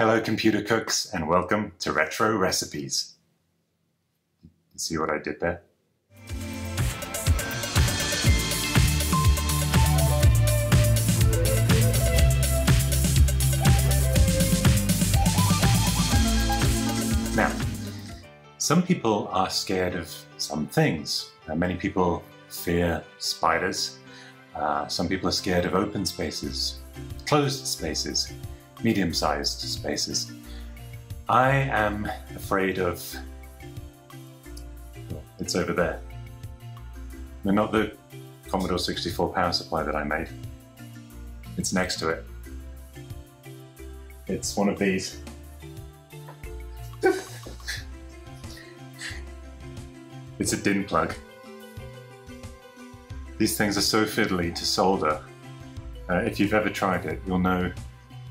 Hello computer cooks and welcome to Retro Recipes. See what I did there? Now, some people are scared of some things. Uh, many people fear spiders. Uh, some people are scared of open spaces, closed spaces, medium-sized spaces. I am afraid of... It's over there. No, not the Commodore 64 power supply that I made. It's next to it. It's one of these. it's a DIN plug. These things are so fiddly to solder. Uh, if you've ever tried it, you'll know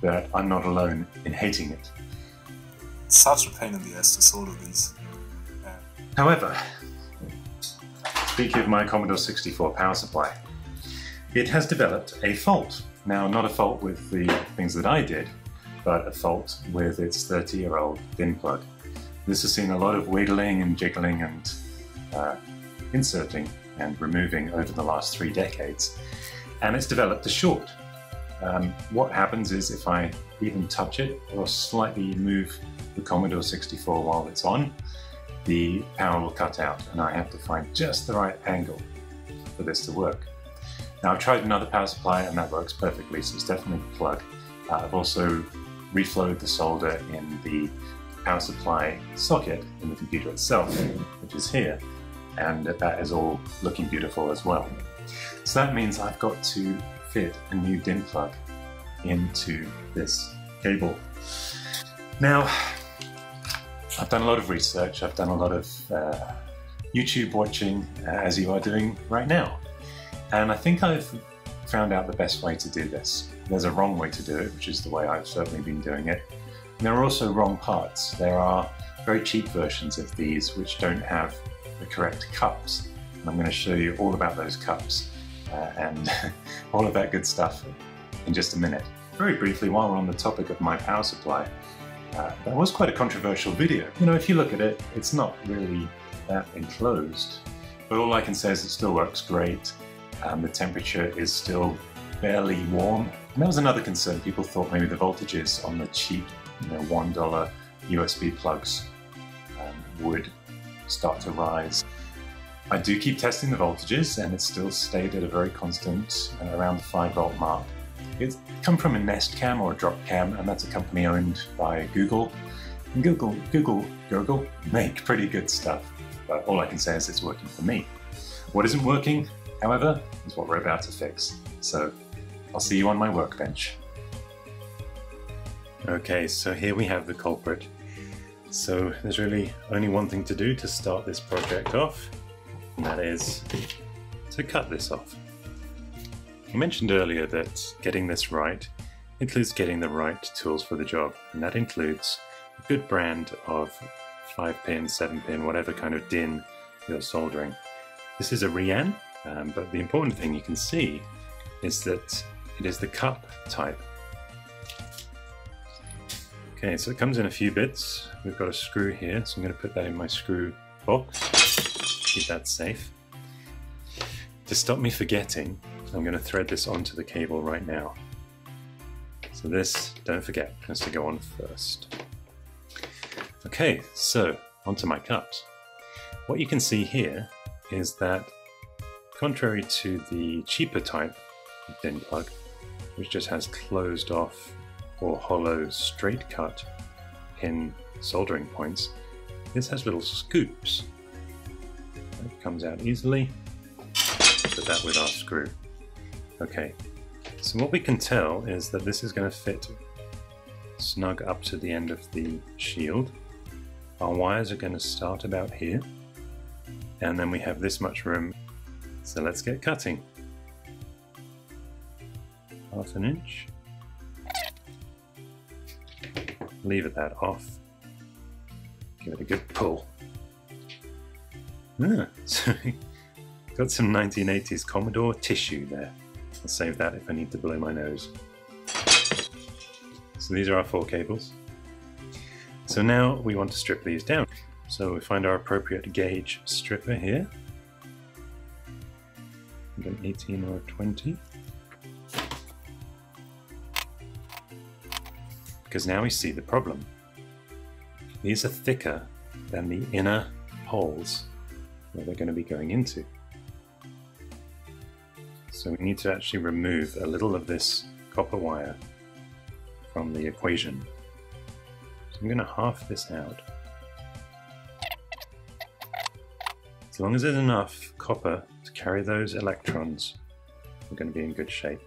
that I'm not alone in hating it. Such a pain in the ass to solder these. Yeah. However, speaking of my Commodore 64 power supply, it has developed a fault. Now, not a fault with the things that I did, but a fault with its 30-year-old DIN plug. This has seen a lot of wiggling and jiggling and uh, inserting and removing over the last three decades, and it's developed a short. Um, what happens is if I even touch it or slightly move the Commodore 64 while it's on, the power will cut out and I have to find just the right angle for this to work. Now I've tried another power supply and that works perfectly, so it's definitely the plug. Uh, I've also reflowed the solder in the power supply socket in the computer itself, which is here, and that is all looking beautiful as well. So that means I've got to fit a new DIN plug into this cable. Now, I've done a lot of research, I've done a lot of uh, YouTube watching, uh, as you are doing right now, and I think I've found out the best way to do this. There's a wrong way to do it, which is the way I've certainly been doing it. And there are also wrong parts. There are very cheap versions of these which don't have the correct cups. And I'm going to show you all about those cups uh, and all of that good stuff in just a minute. Very briefly, while we're on the topic of my power supply, uh, that was quite a controversial video. You know, if you look at it, it's not really that enclosed, but all I can say is it still works great. Um, the temperature is still fairly warm. And that was another concern. People thought maybe the voltages on the cheap, you know, $1 USB plugs um, would start to rise. I do keep testing the voltages and it still stayed at a very constant uh, around the 5 volt mark. It's come from a Nest Cam or a Drop Cam and that's a company owned by Google. And Google, Google, Google make pretty good stuff, but all I can say is it's working for me. What isn't working, however, is what we're about to fix. So I'll see you on my workbench. Okay, so here we have the culprit. So there's really only one thing to do to start this project off, and that is to cut this off. I mentioned earlier that getting this right includes getting the right tools for the job, and that includes a good brand of 5 pin, 7 pin, whatever kind of DIN you're soldering. This is a Rean, um, but the important thing you can see is that it is the cup type. Okay, so it comes in a few bits. We've got a screw here, so I'm going to put that in my screw box, keep that safe. To stop me forgetting, I'm going to thread this onto the cable right now. So this, don't forget, has to go on first. Okay, so onto my cups. What you can see here is that contrary to the cheaper type DIN plug, which just has closed off or hollow straight cut in soldering points, this has little scoops. It comes out easily. Put that with our screw. Okay, so what we can tell is that this is going to fit snug up to the end of the shield. Our wires are going to start about here, and then we have this much room. So let's get cutting. Half an inch. Leave it that off. Give it a good pull. So got some 1980s Commodore tissue there. I'll save that if I need to blow my nose. So these are our four cables. So now we want to strip these down. So we find our appropriate gauge stripper here. An 18 or 20. Because now we see the problem. These are thicker than the inner holes that they're going to be going into. So we need to actually remove a little of this copper wire from the equation. So I'm going to half this out. As long as there's enough copper to carry those electrons, we're going to be in good shape.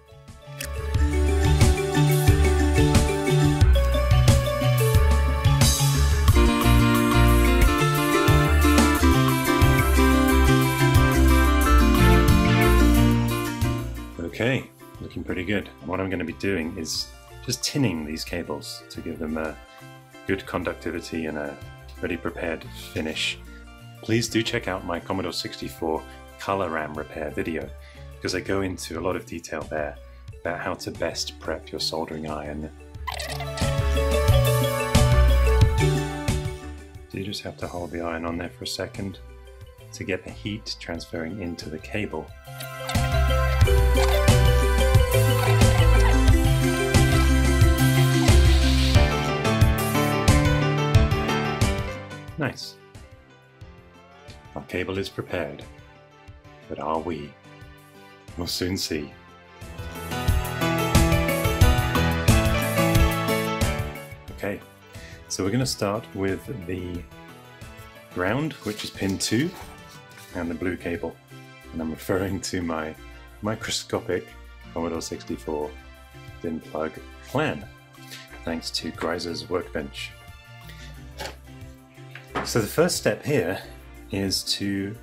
Okay, looking pretty good. What I'm going to be doing is just tinning these cables to give them a good conductivity and a ready prepared finish. Please do check out my Commodore 64 color RAM repair video because I go into a lot of detail there about how to best prep your soldering iron. So you just have to hold the iron on there for a second to get the heat transferring into the cable. Nice. Our cable is prepared. But are we? We'll soon see. Okay, so we're going to start with the ground, which is pin 2, and the blue cable. And I'm referring to my microscopic Commodore 64 DIN plug plan, thanks to Greiser's workbench. So the first step here is to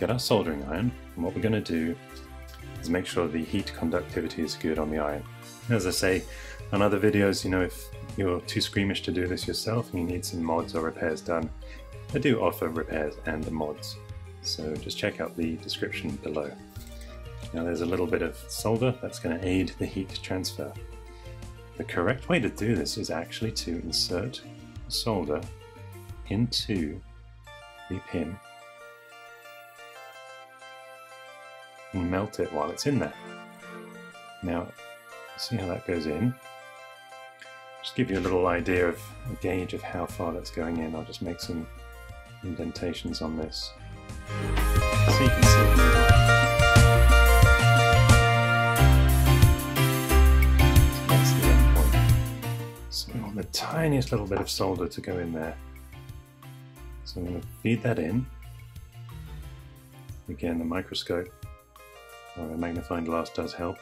get our soldering iron, and what we're going to do is make sure the heat conductivity is good on the iron. As I say on other videos, you know, if you're too squeamish to do this yourself and you need some mods or repairs done, I do offer repairs and the mods, so just check out the description below. Now there's a little bit of solder that's going to aid the heat transfer. The correct way to do this is actually to insert solder into the pin and melt it while it's in there. Now, see how that goes in. Just give you a little idea of a gauge of how far that's going in. I'll just make some indentations on this. So you can see. That's the end point. So we want the tiniest little bit of solder to go in there. I'm going to feed that in. Again, the microscope or a magnifying glass does help.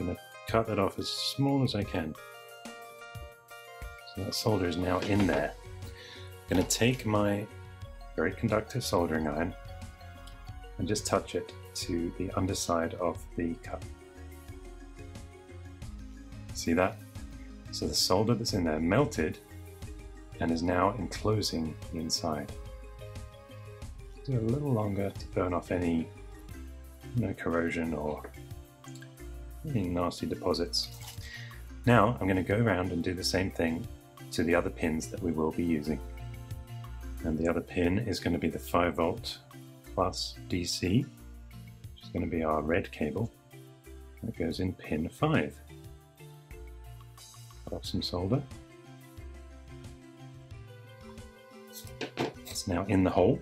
I'm going to cut that off as small as I can. So that solder is now in there. I'm going to take my very conductive soldering iron and just touch it to the underside of the cup. See that? So the solder that's in there melted and is now enclosing the inside. Do a little longer to burn off any no corrosion or any nasty deposits. Now I'm going to go around and do the same thing to the other pins that we will be using. And the other pin is going to be the 5 volt plus DC, which is going to be our red cable that goes in pin 5. Put off some solder. Now in the hole.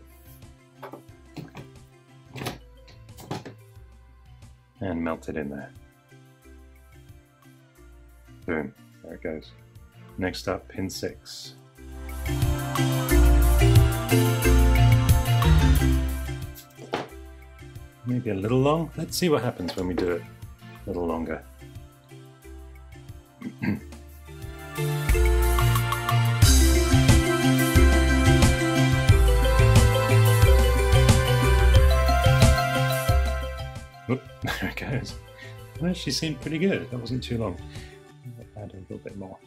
And melted in there. Boom, there it goes. Next up, pin 6. Maybe a little long. Let's see what happens when we do it a little longer. There it goes. That actually seemed pretty good. That wasn't too long. Add a little bit more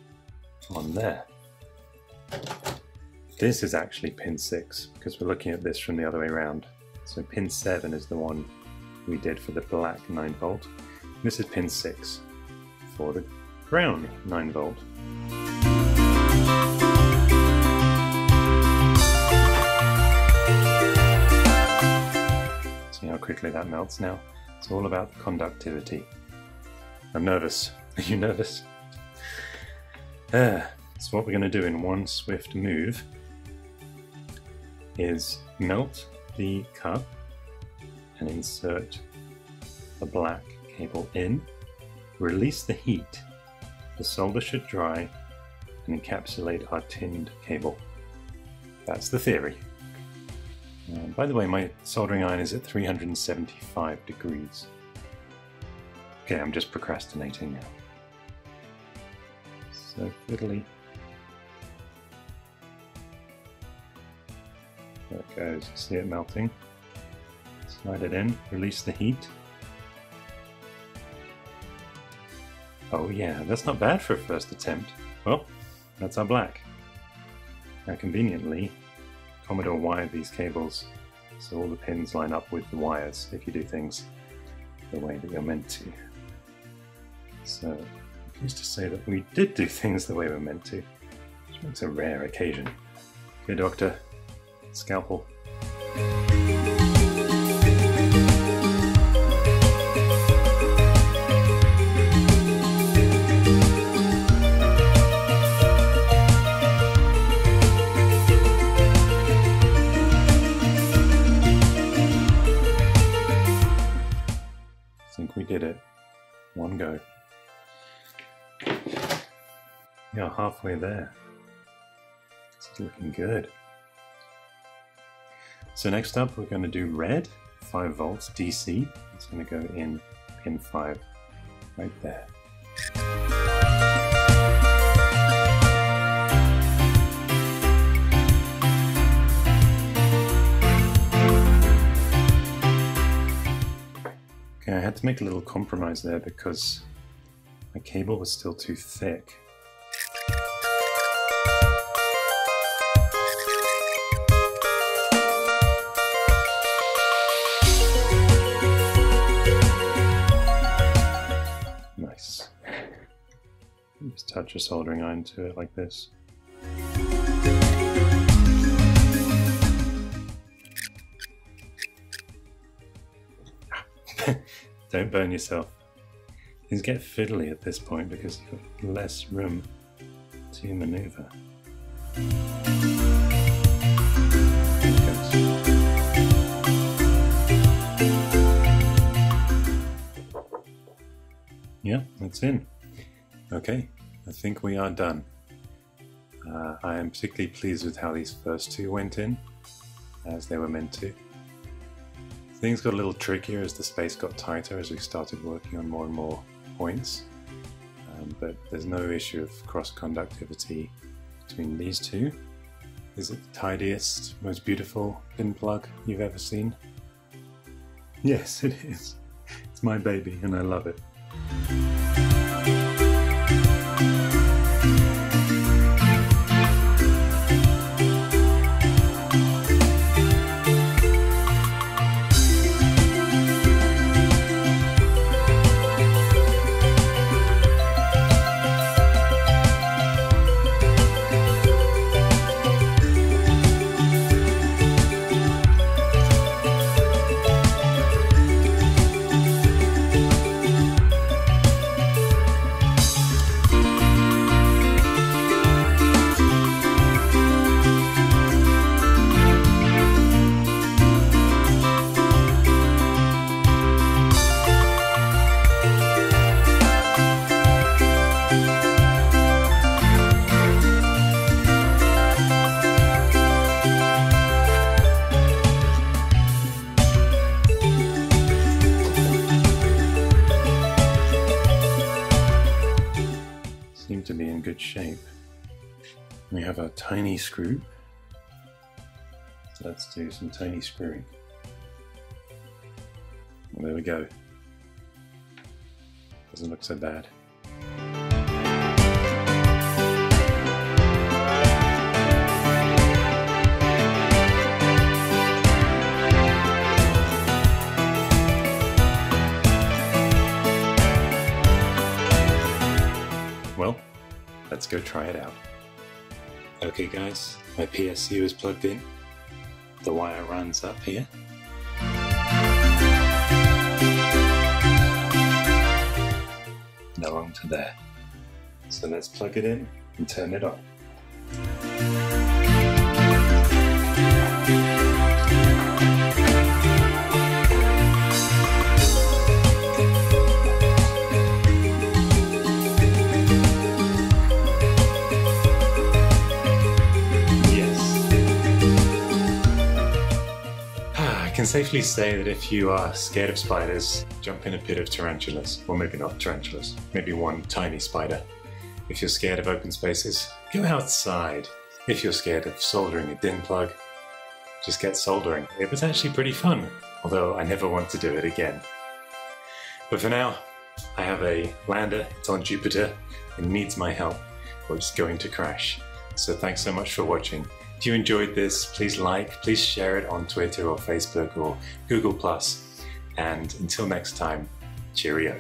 on there. This is actually pin six because we're looking at this from the other way around. So pin seven is the one we did for the black nine volt. This is pin six for the brown nine volt. See how quickly that melts now. It's all about conductivity. I'm nervous. Are you nervous? Ah, so what we're going to do in one swift move is melt the cup and insert the black cable in, release the heat, the solder should dry, and encapsulate our tinned cable. That's the theory. Uh, by the way, my soldering iron is at 375 degrees. Okay, I'm just procrastinating now. So fiddly. There it goes. See it melting. Slide it in, release the heat. Oh yeah, that's not bad for a first attempt. Well, that's our black. Now conveniently, Commodore wired these cables so all the pins line up with the wires if you do things the way that you're meant to. So I'm pleased to say that we did do things the way we're meant to, which makes a rare occasion. Okay, Doctor, scalpel. There. It's looking good. So next up we're going to do red, 5 volts DC. It's going to go in pin 5 right there. Okay, I had to make a little compromise there because my cable was still too thick. Touch a soldering iron to it like this. Don't burn yourself. Things get fiddly at this point because you've got less room to maneuver. Yeah, that's in. Okay, I think we are done. Uh, I am particularly pleased with how these first two went in, as they were meant to. Things got a little trickier as the space got tighter as we started working on more and more points, um, but there's no issue of cross conductivity between these two. Is it the tidiest, most beautiful pin plug you've ever seen? Yes, it is. It's my baby and I love it. To be in good shape. We have a tiny screw. Let's do some tiny screwing. Well, there we go. Doesn't look so bad. Well, Let's go try it out. Okay guys, my PSU is plugged in. The wire runs up here. Now on to there. So let's plug it in and turn it on. Can safely say that if you are scared of spiders, jump in a pit of tarantulas. Well, maybe not tarantulas, maybe one tiny spider. If you're scared of open spaces, go outside. If you're scared of soldering a DIN plug, just get soldering. It was actually pretty fun, although I never want to do it again. But for now, I have a lander, it's on Jupiter, and needs my help, or it's going to crash. So thanks so much for watching. If you enjoyed this, please like, please share it on Twitter or Facebook or Google+. And until next time, cheerio.